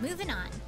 Moving on.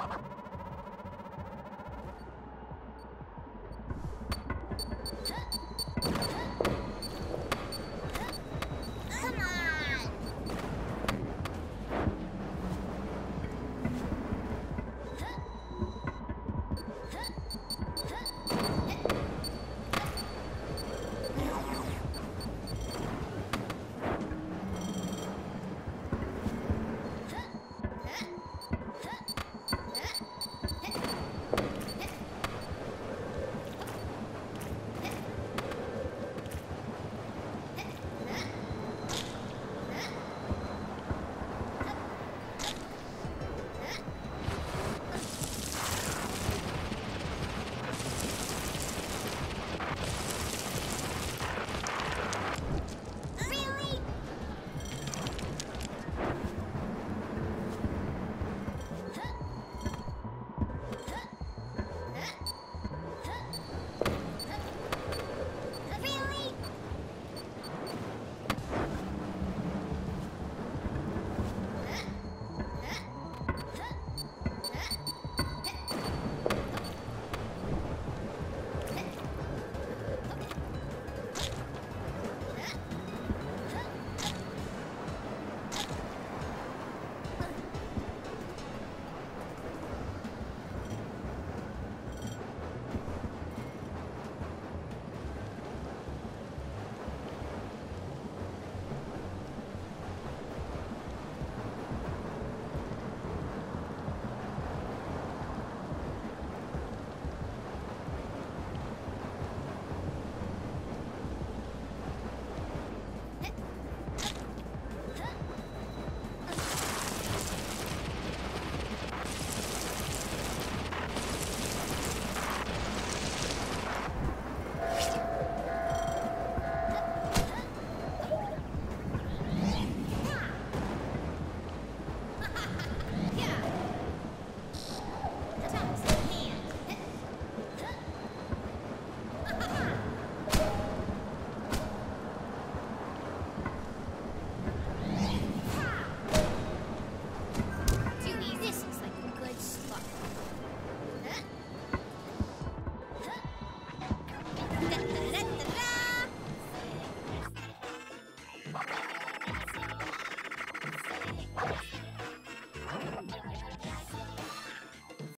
Ha ha ha!